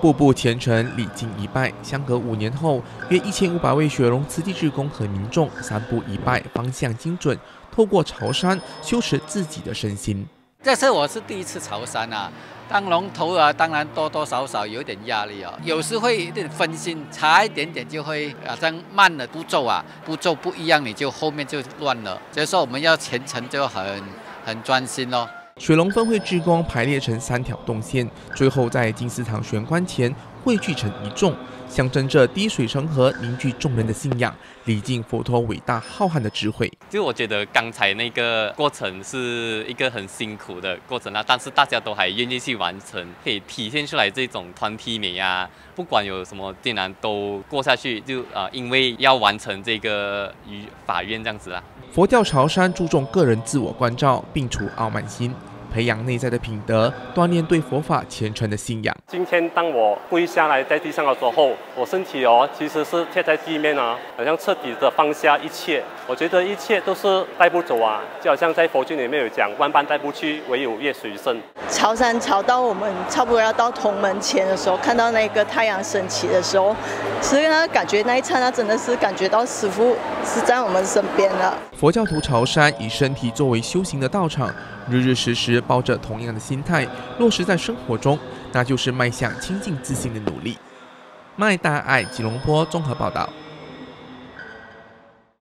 步步虔诚，礼敬一拜。相隔五年后，约一千五百位雪龙慈济志工和民众三步一拜，方向精准，透过朝山修持自己的身心。这次我是第一次朝山啊，当龙头啊，当然多多少少有点压力啊，有时会有点分心，差一点点就会啊，这样慢了步骤啊，步骤不一样，你就后面就乱了。所以说我们要虔诚就很很专心咯。水龙分会志工排列成三条动线，最后在金丝堂玄关前汇聚成一众，象征着滴水成河、凝聚众人的信仰，礼敬佛陀伟大浩瀚的智慧。就我觉得刚才那个过程是一个很辛苦的过程啊，但是大家都还愿意去完成，可以体现出来这种团体美啊。不管有什么艰难都过下去，就啊，因为要完成这个与法院这样子啦。佛教潮山注重个人自我关照，并除傲慢心。培养内在的品德，锻炼对佛法虔诚的信仰。今天当我跪下来在地上的时候，我身体哦其实是贴在地面啊，好像彻底的放下一切。我觉得一切都是带不走啊，就好像在佛经里面有讲，万般带不去，唯有业水深。朝山朝到我们差不多要到同门前的时候，看到那个太阳升起的时候，所以呢，感觉那一刹那真的是感觉到师傅是在我们身边了。佛教徒朝山，以身体作为修行的道场。日日时时抱着同样的心态落实在生活中，那就是迈向清净自信的努力。麦大爱吉隆坡综合报道。